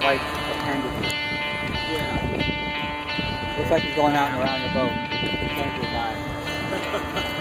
Like a kangaroo. Yeah. Looks like he's going out and around the boat. The kangaroo guy.